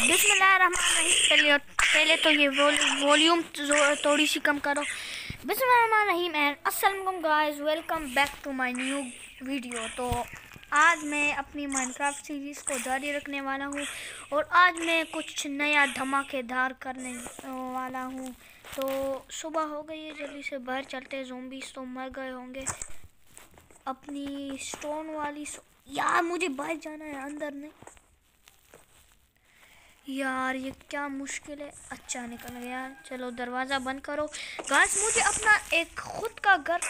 बिस्मिल्लाहिर्रहमानिर्रहीम। पहले पहले तो ये वॉल्यूम थोड़ी सी कम करो। बिस्मिल्लाहिर्रहमानिर्रहीम एंड अस्सलाम guys, welcome back to my new video. तो आज मैं अपनी माइनक्राफ्ट सीरीज़ को जारी रखने वाला हूँ और आज मैं कुछ नया धमाकेदार करने वाला हूँ। तो सुबह हो गई है, जल्दी से बाहर चलते जोम्बीज तो मर गए होंगे। अपनी स्टोन वाली यार, मुझे बाहर जाना है, अंदर नहीं। यार, ये क्या मुश्किल है। अच्छा निकल गया। चलो, दरवाज़ा बंद करो। घास मुझे अपना एक खुद का घर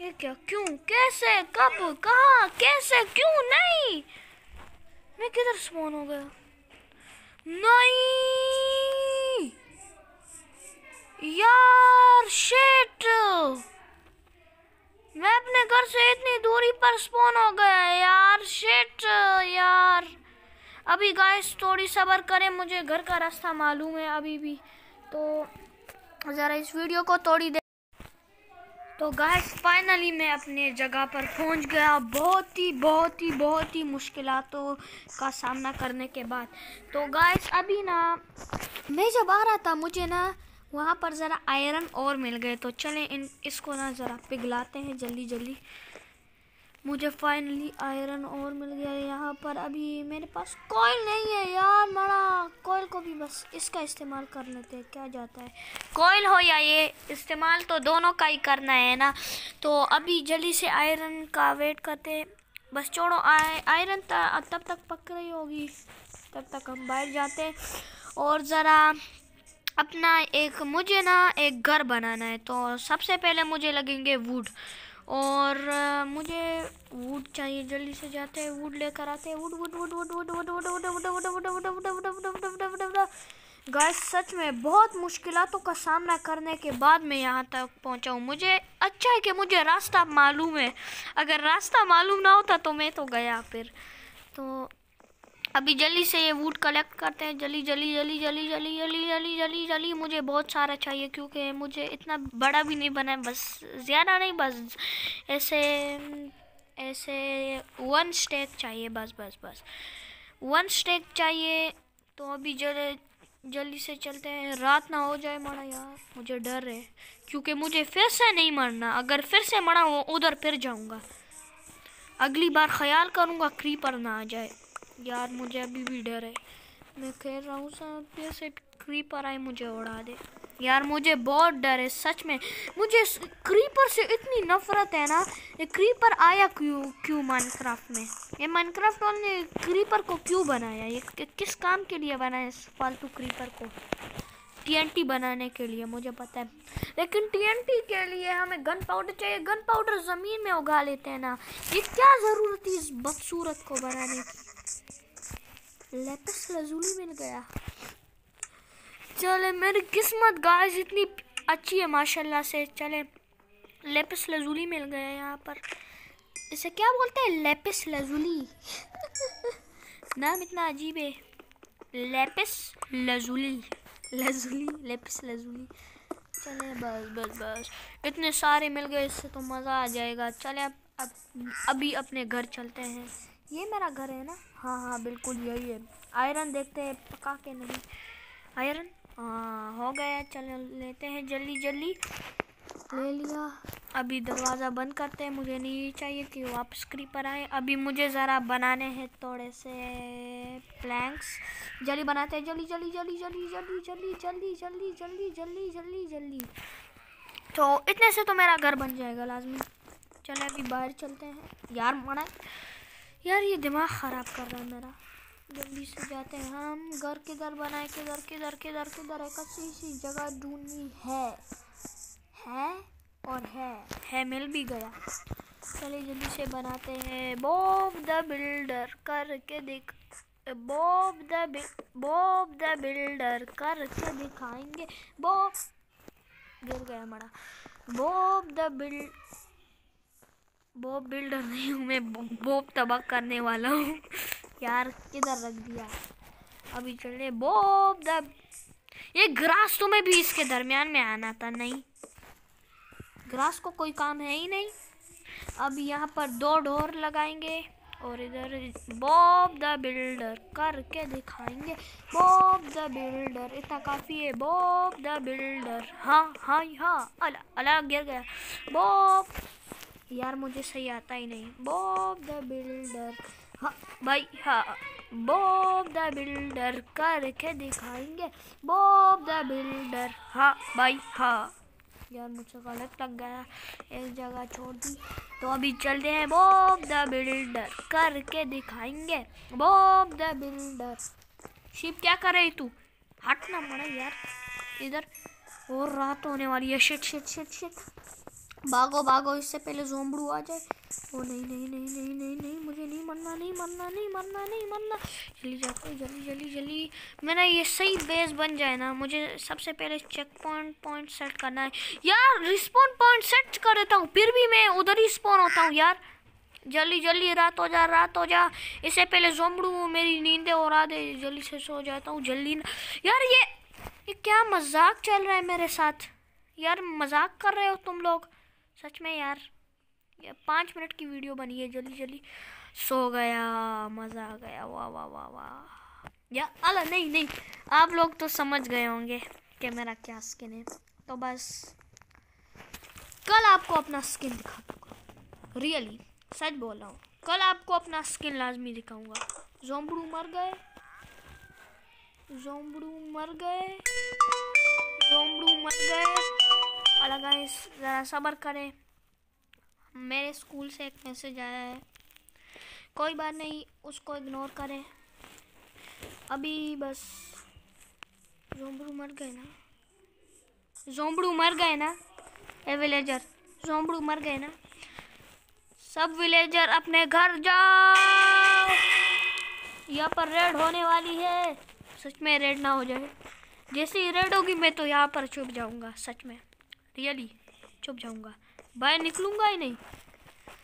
ये क्या, क्यों? कैसे? कब? कहा? कैसे? क्यों? नहीं! मैं किधर स्पॉन हो गया? नहीं! यार शेट मैं अपने घर से इतनी दूरी पर स्पॉन हो गया, यार शेट यार। अभी गाइस थोड़ी सबर करें, मुझे घर का रास्ता मालूम है अभी भी। तो ज़रा इस वीडियो को थोड़ी देर तो गाइस फाइनली मैं अपने जगह पर पहुँच गया। बहुत ही बहुत ही बहुत ही मुश्किलों का सामना करने के बाद। तो गाइस अभी ना, मैं जब आ रहा था, मुझे ना वहाँ पर ज़रा आयरन और मिल गए। तो चलें इन, इसको ना ज़रा पिघलाते हैं जल्दी जल्दी मुझे फाइनली आयरन और मिल गया यहाँ पर। अभी मेरे पास कोयल नहीं है यार, मरा। कोयल को भी बस इसका इस्तेमाल कर लेते हैं, क्या जाता है। कोयल हो या ये, इस्तेमाल तो दोनों का ही करना है ना। तो अभी जल्दी से आयरन का वेट करते हैं। बस छोड़ो आयरन तब तक पक रही होगी। तब तक हम बाहर जाते हैं। और ज़रा अपना एक, मुझे ना एक घर बनाना है। तो सबसे पहले मुझे लगेंगे वुड और मुझे वुड चाहिए जल्दी से जाते हैं वुड लेकर आते हैं wood wood wood wood wood wood wood wood wood wood wood wood wood wood wood wood सच में बहुत मुश्किलों का सामना करने के बाद मैं यहाँ तक पहुँचा हूँ मुझे अच्छा है कि मुझे रास्ता मालूम है अगर रास्ता मालूम ना होता तो मैं तो गया फिर तो अभी जल्दी से ये वुड कलेक्ट करते हैं। जल्दी जल्दी जल्दी जल्दी जल्दी जल्दी जल्दी जल्दी जल्दी। मुझे बहुत सारा चाहिए क्योंकि मुझे इतना बड़ा भी नहीं बना है। बस ज़्यादा नहीं, बस ऐसे ऐसे वन स्टेक चाहिए। बस बस बस। वन स्टेक चाहिए तो अभी जल्दी जल्दी से चलते हैं। रात ना हो जाए मरा यार। मुझे डर है क्योंकि मुझे फिर से नहीं मरना। अगर फिर से मरा वो उधर फिर जाऊँगा। अगली बार ख्याल करूँगा क्रीपर ना आ जाए। यार मुझे अभी भी डर है। मैं खेल रहा हूँ से क्रीपर आए, मुझे उड़ा दे। यार मुझे बहुत डर है, सच में। मुझे क्रीपर से इतनी नफरत है ना, ये क्रीपर आया क्यों क्यों माइनक्राफ्ट में? ये माइनक्राफ्ट वाले ने क्रीपर को क्यों बनाया? ये किस काम के लिए बनाया इस फालतू क्रीपर को? टीएनटी बनाने के लिए, मुझे पता है। लेकिन टीएनटी के लिए हमें गन पाउडर चाहिए। गन पाउडर ज़मीन में उगा लेते हैं ना। ये क्या ज़रूरत थी इस बदसूरत को बनाने की? लेपिस लजूली मिल गया। चले, मेरी किस्मत गाइस इतनी अच्छी है, माशाल्लाह से। चले लेपिस लजूली मिल गया यहाँ पर। इसे क्या बोलते हैं? लेपिस लजूली नाम इतना अजीब है। Lapis lazuli lazuli lapis lazuli चले, बस बस बस। इतने सारे मिल गए, इससे तो मज़ा आ जाएगा। चले, अब अब, अभी अपने घर चलते हैं। ये मेरा घर है ना हाँ हाँ बिल्कुल यही है आयरन देखते हैं पका के नहीं आयरन हाँ हो गया चल लेते हैं जल्दी जल्दी ले लिया अभी दरवाज़ा बंद करते हैं मुझे नहीं चाहिए कि वापस क्रीपर आए अभी मुझे ज़रा बनाने हैं थोड़े से प्लैंक्स जल्दी बनाते हैं जल्दी जल्दी जल्दी जल्दी जल्दी जल्दी जल्दी जल्दी जल्दी जल्दी जल्दी जल्दी तो इतने से तो मेरा घर बन जाएगा लाजमी चले अभी बाहर चलते हैं यार मना यार, ये दिमाग ख़राब कर रहा है मेरा। जल्दी से जाते हैं हम। घर के किधर बनाए, किधर किधर किधर किधर? एक अच्छी सी जगह ढूंढनी है। है और है। है, मिल भी गया। चलिए, जल्दी से बनाते हैं। बॉब द बिल्डर करके दिख Bob the Bob the builder करके दिखाएँगे। बॉब गिर गया मड़ा Bob the build Bob builder नहीं हूँ, मैं बॉब तबाह करने वाला हूँ। यार, किधर रख दिया? अभी चले बॉब द, ये ग्रास तुम्हें भी इसके दरमियान में आना था, नहीं। ग्रास को कोई काम है ही नहीं। अब यहाँ पर दो डोर लगाएँगे और इधर बॉब द बिल्डर करके दिखाएँगे। बॉब द बिल्डर, इतना काफ़ी है। बॉब द बिल्डर हाँ हाँ हाँ अला अला गिर गया। बॉब यार मुझे सही आता ही नहीं। बॉब द बिल्डर हाँ भाई हाँ। बॉब द बिल्डर करके दिखाएँगे। बॉब द बिल्डर हाँ भाई हाँ। यार मुझसे गलत लग गया। एक जगह छोड़ दी तो अभी चलते हैं। बॉब द बिल्डर करके दिखाएँगे। बॉब द बिल्डर शिप क्या कर रही तू? हट ना मरा यार। इधर। और रात होने वाली है। शिट शिट शिट शिट भागो भागो, इससे पहले जोमड़ू आ जाए। ओ, नहीं नहीं नहीं नहीं नहीं नहीं, मुझे नहीं मरना नहीं मरना नहीं मरना नहीं मरना। जल्दी जाओ, जल्दी जल्दी जल्दी। मेरा ये सही बेस बन जाए ना, मुझे सबसे पहले चेक पॉइंट पॉइंट सेट करना है। यार रिस्पॉन पॉइंट सेट कर देता हूँ, फिर भी मैं उधर ही स्पॉन होता हूँ यार। जल्दी जल्दी, रात हो जा, रात हो जा। इससे पहले जोमड़ू मेरी नींदें और दे, जल्दी से सो जाता हूँ, जल्दी यार, ये ये क्या मज़ाक चल रहा है मेरे साथ? यार, मज़ाक कर रहे हो तुम लोग। सच में यार, ये पाँच मिनट की वीडियो बनी है, जल्दी जल्दी। सो गया, मज़ा आ गया, वाह वाह वाह वाह। या, अला, नहीं नहीं, आप लोग तो समझ गए होंगे कि मेरा क्या स्किन है। तो बस, कल आपको अपना स्किन दिखा दूँगा रियली सच बोल रहा हूँ। कल आपको अपना स्किन लाजमी दिखाऊँगा। जोमबड़ू मर गए। जोमबड़ू मर गए। अलग ज़रा सब्र करें। मेरे स्कूल से एक मैसेज आया है। कोई बात नहीं, उसको इग्नोर करें। अभी बस जोमड़ू मर गए ना? जोमड़ू मर गए ना? ए विलेजर जोमड़ू मर गए ना? सब विलेजर अपने घर जाओ। यहाँ पर रेड होने वाली है। सच में रेड ना हो जाए। जैसे ही रेड होगी, मैं तो यहाँ पर छुप जाऊँगा, सच में। रियली चुप जाऊँगा बाहर निकलूँगा ही नहीं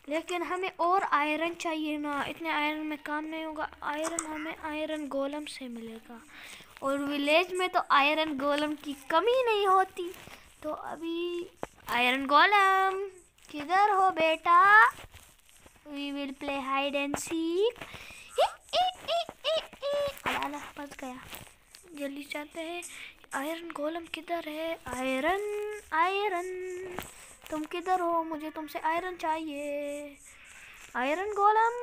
लेकिन हमें और आयरन चाहिए ना इतने आयरन में काम नहीं होगा आयरन हमें आयरन गोलम से मिलेगा और विलेज में तो आयरन गोलम की कमी नहीं होती तो अभी आयरन गोलम किधर हो बेटा we will play hide and seek फंस गया जल्दी चलते हैं आयरन गोलम किधर है? Iron iron. तुम किधर हो? मुझे तुमसे आयरन चाहिए। Iron Gollum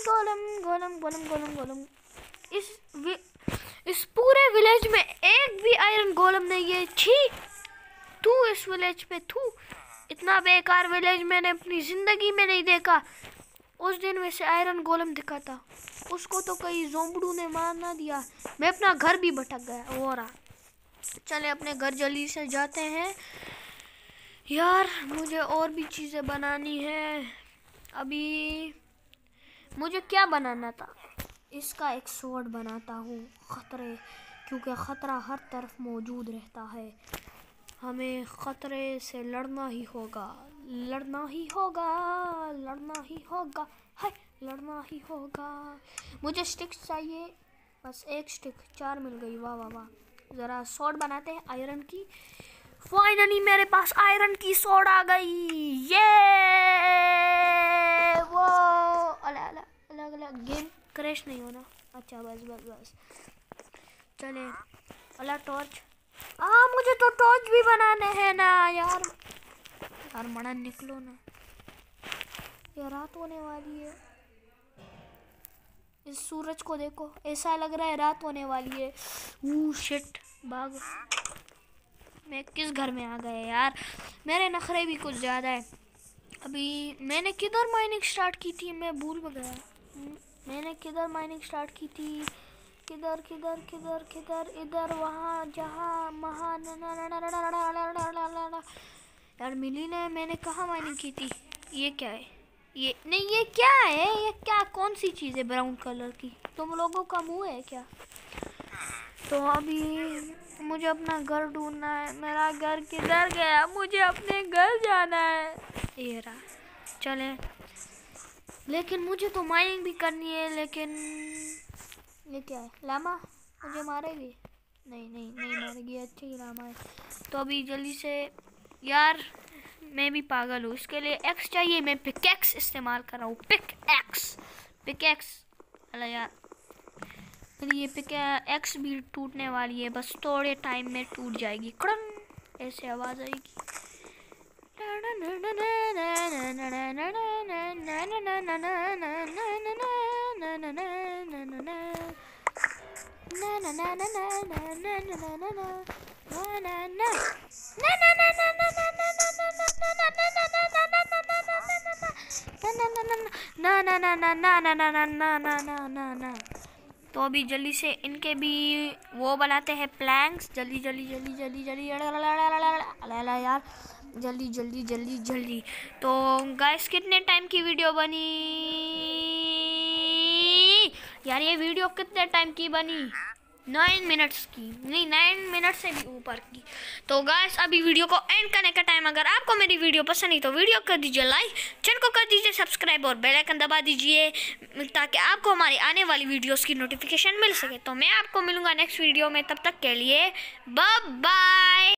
Gollum Gollum Gollum Gollum Gollum. इस इस पूरे विलेज में एक भी आयरन गोलम नहीं है। छी, तू इस विलेज पे तू इतना बेकार विलेज मैंने अपनी ज़िंदगी में नहीं देखा। उस दिन वैसे आयरन गोलम दिखा था उसको तो कई जोमड़ू ने मार ना दिया। मैं अपना घर भी भटक गया। वो रहा। चले अपने घर जल्दी से जाते हैं। यार, मुझे और भी चीज़ें बनानी है। अभी मुझे क्या बनाना था? इसका एक स्वॉर्ड बनाता हूँ, ख़तरे, क्योंकि ख़तरा हर तरफ़ मौजूद रहता है। हमें ख़तरे से लड़ना ही होगा। लड़ना ही होगा, लड़ना ही होगा है लड़ना ही होगा। मुझे स्टिक्स चाहिए। बस एक स्टिक चार मिल गई। वाह वाह वाह। ज़रा सोड बनाते हैं आयरन की। फाइनली मेरे पास आयरन की सोड आ गई। ये वो अलग अलग अलग अलग गेम क्रैश नहीं होना। अच्छा बस बस बस। चले, अला टॉर्च हाँ मुझे तो टॉर्च भी बनाने हैं ना, यार। यार, मना निकलो ना। ये रात होने वाली है। इस सूरज को देखो ऐसा लग रहा है रात होने वाली है ऊ शिट भाग मैं किस घर में आ गए यार मेरे नखरे भी कुछ ज़्यादा है अभी मैंने किधर माइनिंग स्टार्ट की थी मैं भूल गया मैंने किधर माइनिंग स्टार्ट की थी किधर किधर किधर किधर इधर वहाँ जहाँ महान यार मिली ने मैंने कहाँ माइनिंग की थी ये क्या है ये, नहीं, ये क्या है? ये क्या, कौन सी चीज़ है ब्राउन कलर की? तुम लोगों का मुँह है क्या? तो अभी मुझे अपना घर ढूंढना है। मेरा घर किधर गया? मुझे अपने घर जाना है। ये रहा। चले। लेकिन मुझे तो माइनिंग भी करनी है, लेकिन ये क्या है? लामा मुझे मारेगी? नहीं नहीं नहीं मारेगी। अच्छी लामा है। तो अभी जल्दी से, यार मैं भी पागल हूँ। इसके लिए एक्स चाहिए। मैं पिक एक्स इस्तेमाल कर रहा हूँ। पिक एक्स पिकेक्स अरे यार। मेरी ये पिक एक्स भी टूटने वाली है। बस थोड़े टाइम में टूट जाएगी। क्रंग ऐसे आवाज़ आएगी। ना तो अभी जल्दी से इनके भी वो बनाते हैं प्लैंक्स जल्दी जल्दी जल्दी जल्दी जल्दी यार। जल्दी जल्दी जल्दी जल्दी। तो गाइस कितने टाइम की वीडियो बनी? यार, ये वीडियो कितने टाइम की बनी? नाइन मिनट्स की, नहीं नाइन मिनट से भी ऊपर की। तो गैस अभी वीडियो को एंड करने का टाइम अगर आपको मेरी वीडियो पसंद आई तो वीडियो कर दीजिए लाइक चैनल को कर दीजिए सब्सक्राइब और बेल आइकन दबा दीजिए, ताकि आपको हमारी आने वाली वीडियोस की नोटिफिकेशन मिल सके। तो मैं आपको मिलूँगा नेक्स्ट वीडियो में, तब तक के लिए बाय